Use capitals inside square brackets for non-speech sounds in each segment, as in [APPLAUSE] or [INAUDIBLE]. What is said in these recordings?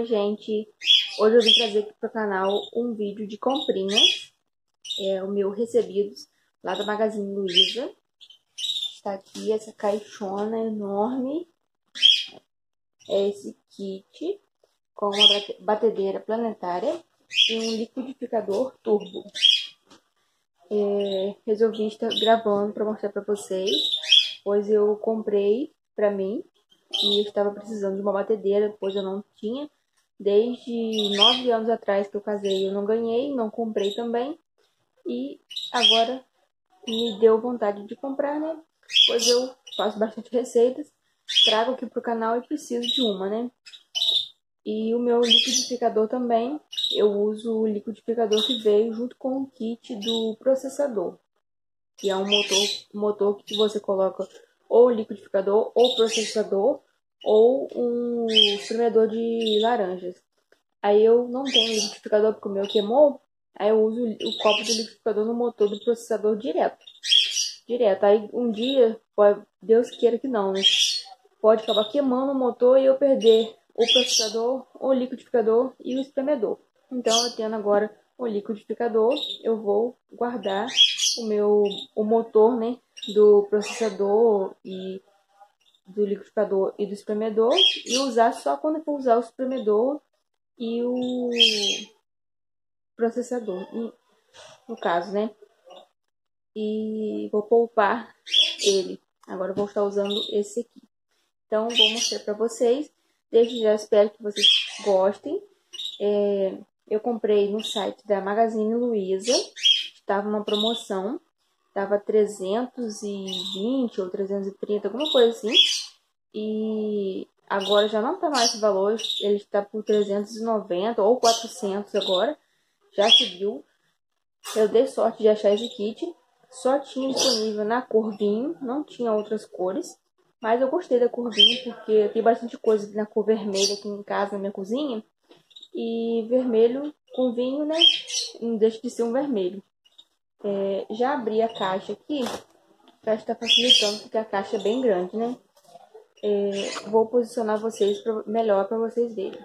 Oi, gente! Hoje eu vim trazer aqui para o canal um vídeo de comprinhas, é, o meu recebidos lá da Magazine Luiza. Está aqui essa caixona enorme, é esse kit com uma batedeira planetária e um liquidificador turbo. É, resolvi estar gravando para mostrar para vocês, pois eu comprei para mim e eu estava precisando de uma batedeira, pois eu não tinha. Desde nove anos atrás que eu casei, eu não ganhei, não comprei também. E agora me deu vontade de comprar, né? Pois eu faço bastante receitas, trago aqui pro canal e preciso de uma, né? E o meu liquidificador também, eu uso o liquidificador que veio junto com o kit do processador. Que é um motor, motor que você coloca ou liquidificador ou processador ou um espremedor de laranjas. Aí eu não tenho liquidificador porque o meu queimou, aí eu uso o copo do liquidificador no motor do processador direto. Direto. Aí um dia, Deus queira que não, né? Pode acabar queimando o motor e eu perder o processador, o liquidificador e o espremedor. Então, eu tendo agora o liquidificador, eu vou guardar o meu o motor, né, do processador e do liquidificador e do espremedor e usar só quando for usar o espremedor e o processador, no caso, né? E vou poupar ele. Agora vou estar usando esse aqui. Então, vou mostrar para vocês. Desde já espero que vocês gostem. É, eu comprei no site da Magazine Luiza. Estava uma promoção tava 320 ou 330, alguma coisa assim. E agora já não tá mais esse valor, ele está por 390 ou 400 agora. Já subiu. Eu dei sorte de achar esse kit. Só tinha disponível na cor vinho, não tinha outras cores. Mas eu gostei da cor vinho porque tem bastante coisa na cor vermelha aqui em casa, na minha cozinha. E vermelho com vinho, né? Não deixa de ser um vermelho. É, já abri a caixa aqui, para estar facilitando, porque a caixa é bem grande, né? É, vou posicionar vocês pra, melhor para vocês verem.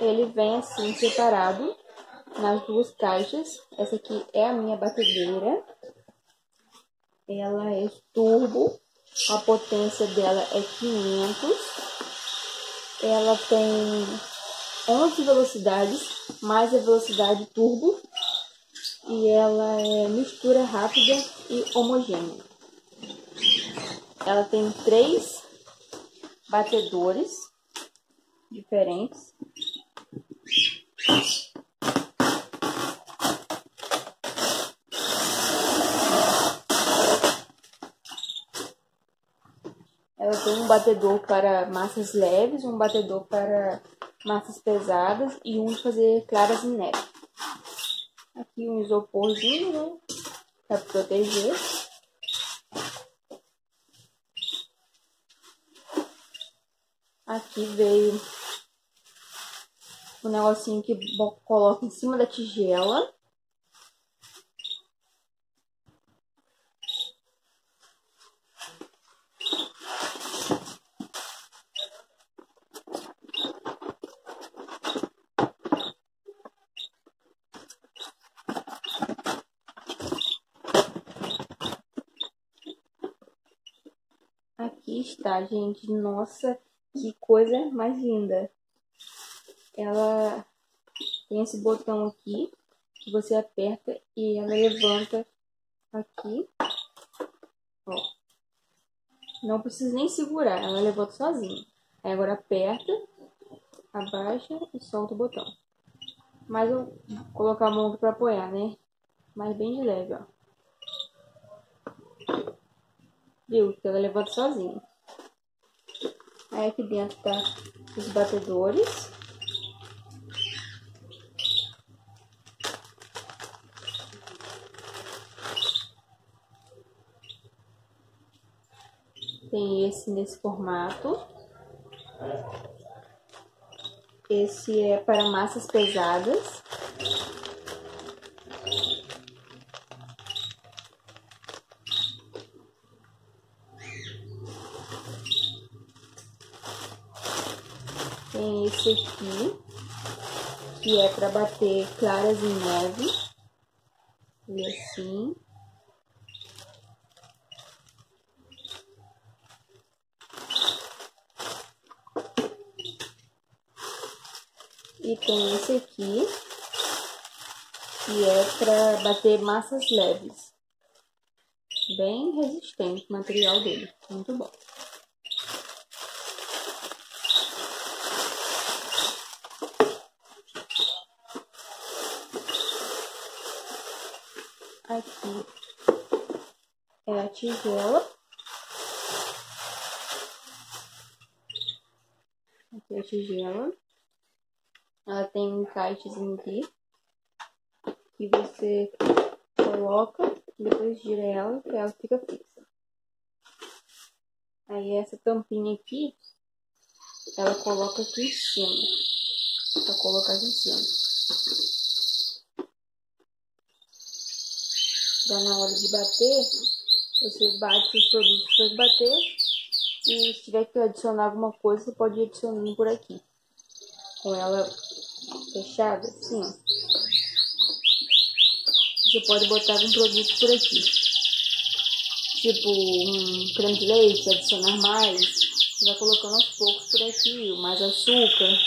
Ele vem assim separado nas duas caixas. Essa aqui é a minha batedeira. Ela é turbo. A potência dela é 500. Ela tem 11 velocidades, mais a velocidade turbo. E ela é mistura rápida e homogênea. Ela tem três batedores diferentes. Ela tem um batedor para massas leves, um batedor para massas pesadas e um de fazer claras em neve. Aqui um isoporzinho, né? Para proteger. Aqui veio o negocinho que coloca em cima da tigela. Aqui está, gente. Nossa, que coisa mais linda ela tem esse botão aqui que você aperta e ela levanta aqui. Ó. Não precisa nem segurar, ela levanta sozinha. Aí agora aperta, abaixa e solta o botão. Mas eu vou colocar a mão pra apoiar, né? Mas bem de leve, ó. Viu? Que ela levanta sozinha. Aí aqui dentro tá os batedores. Tem esse nesse formato. Esse é para massas pesadas. Tem esse aqui, que é para bater claras em neve. E assim. E tem esse aqui, que é para bater massas leves. Bem resistente o material dele, muito bom. Aqui é a tigela. Aqui é a tigela. Ela tem um encaixezinho aqui. Que você coloca, depois gira ela, e ela fica fixa. Aí essa tampinha aqui, ela coloca aqui em cima. Pra colocar aqui em cima. Pra na hora de bater, você bate os produtos para bater. E se tiver que adicionar alguma coisa, você pode ir adicionando por aqui. Com ela fechada, assim, ó. Você pode botar algum produto por aqui. Tipo um creme de leite, adicionar mais. Você vai colocando aos poucos por aqui, mais açúcar.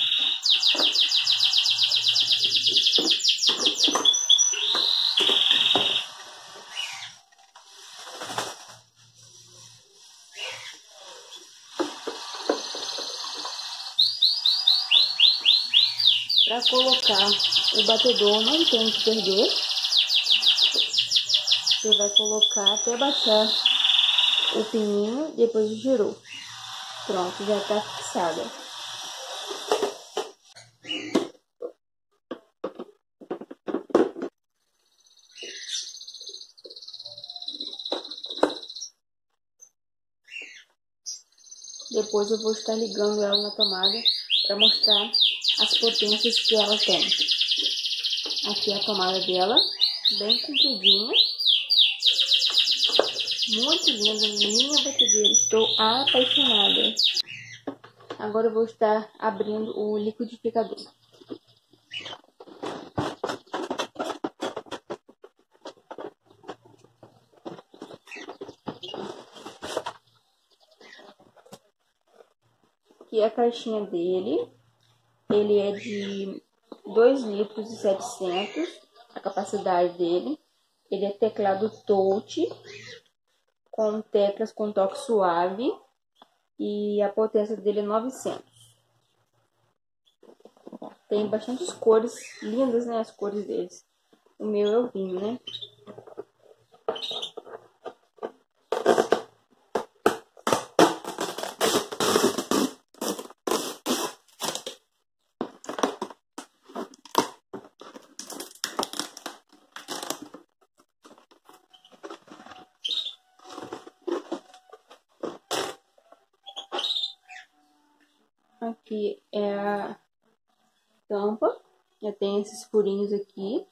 Para colocar o batedor não tem que perder. Você vai colocar até baixar o pininho, depois girou. Pronto, já está fixada. Depois eu vou estar ligando ela na tomada para mostrar as potências que ela tem. Aqui a tomada dela, bem compridinha. Muito linda, minha batedeira. Estou apaixonada. Agora eu vou estar abrindo o liquidificador. Aqui é a caixinha dele. Ele é de 2 litros e 700, a capacidade dele. Ele é teclado touch, com teclas com toque suave. E a potência dele é 900. Tem bastantes cores, lindas, né, as cores deles. O meu é o vinho, né? Aqui é a tampa. Já tem esses furinhos aqui.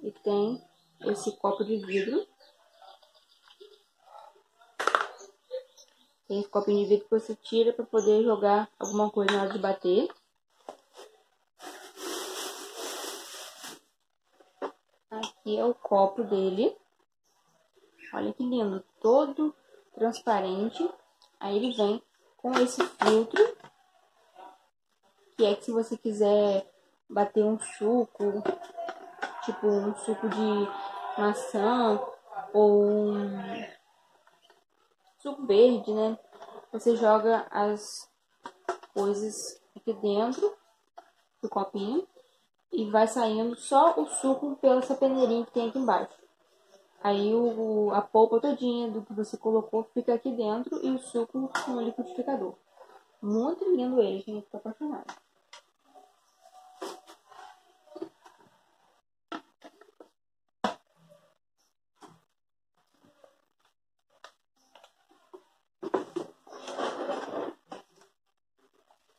E tem esse copo de vidro. Tem esse copinho de vidro que você tira para poder jogar alguma coisa na hora de bater. Aqui é o copo dele. Olha que lindo, todo transparente. Aí ele vem com esse filtro, que é que se você quiser bater um suco, tipo um suco de maçã ou um suco verde, né? Você joga as coisas aqui dentro do copinho e vai saindo só o suco pela essa peneirinha que tem aqui embaixo. Aí o, a polpa todinha do que você colocou fica aqui dentro e o suco no liquidificador. Muito lindo ele, gente. Tô apaixonada.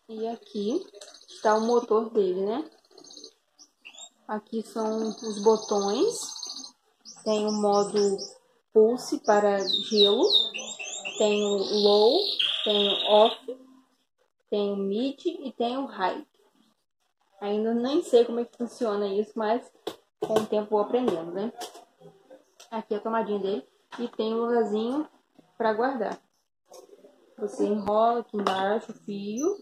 E aqui está o motor dele, né? Aqui são os botões tem o modo pulse para gelo. Tem o low, tem o off, tem o mid e tem o high. Ainda nem sei como é que funciona isso, mas com o tempo vou aprendendo, né? Aqui é a tomadinha dele e tem um lugarzinho para guardar. Você enrola aqui embaixo o fio.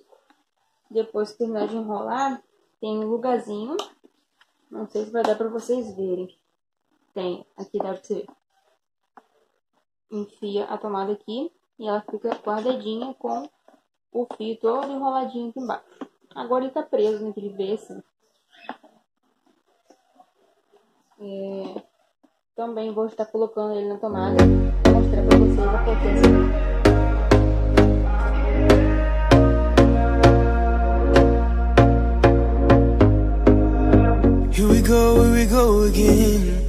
Depois que terminar de enrolar, tem um lugarzinho. Não sei se vai dar para vocês verem. Tem, aqui pra você ver. Enfia a tomada aqui e ela fica guardadinha com o fio todo enroladinho aqui embaixo. Agora ele tá preso naquele berço. É, também vou estar colocando ele na tomada para mostrar para vocês a potência Here we go, here we go again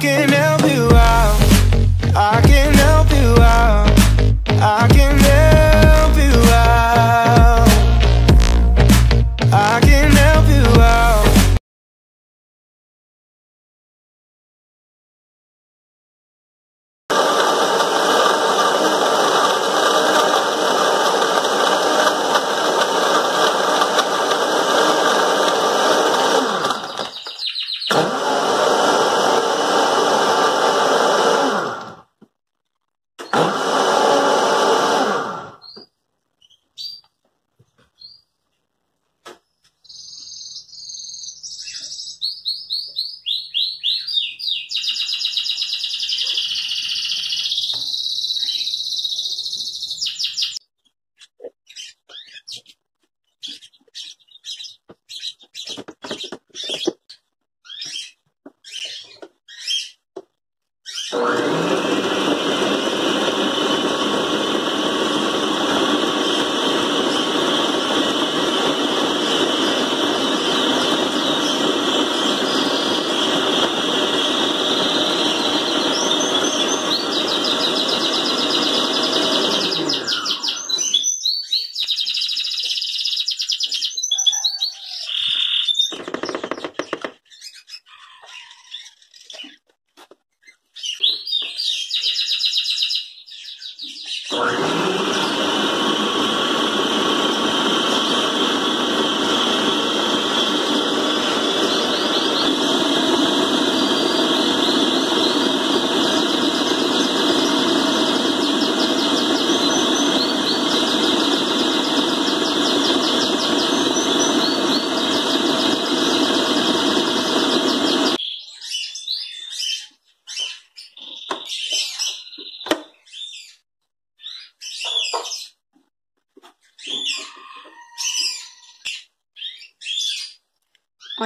can help you out. I can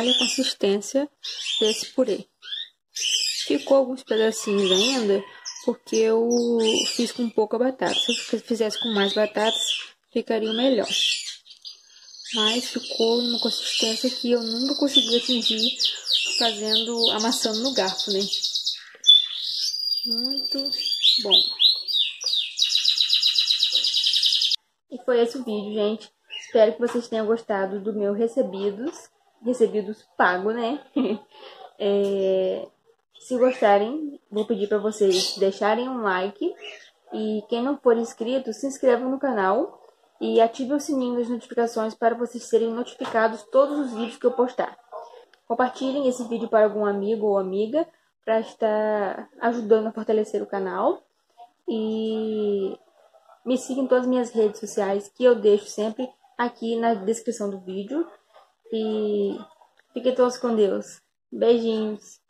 Olha a consistência desse purê. Ficou alguns pedacinhos ainda, porque eu fiz com pouca batata. Se eu fizesse com mais batatas, ficaria melhor. Mas ficou uma consistência que eu nunca consegui atingir fazendo, amassando no garfo, né? Muito bom. E foi esse o vídeo, gente. Espero que vocês tenham gostado do meu recebidos. Recebidos pago, né? [LAUGHS] é, se gostarem, vou pedir para vocês deixarem um like. E quem não for inscrito, se inscreva no canal e ative o sininho das notificações para vocês serem notificados todos os vídeos que eu postar. Compartilhem esse vídeo para algum amigo ou amiga para estar ajudando a fortalecer o canal. E me sigam em todas as minhas redes sociais que eu deixo sempre aqui na descrição do vídeo. E fiquem todos com Deus. Beijinhos.